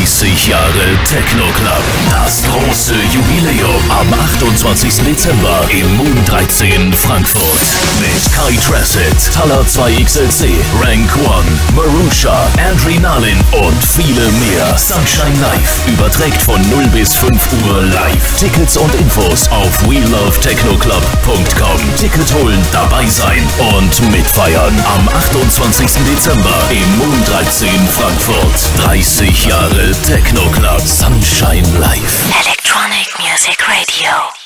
30 Jahre Techno Club. Das große Jubiläum am 28. Dezember im Moon 13 Frankfurt. Mit Kai Trasset, Taller 2XLC, Rank One, Marusha, Andre Nalin und viele mehr. Sunshine Live überträgt von 0 bis 5 Uhr live. Tickets und Infos auf WeLoveTechnoClub.com. Ticket holen, dabei sein und mitfeiern am 28. Dezember im Moon 13 Frankfurt. 30 Jahre Techno Club Sunshine Live. Electronic Music Radio.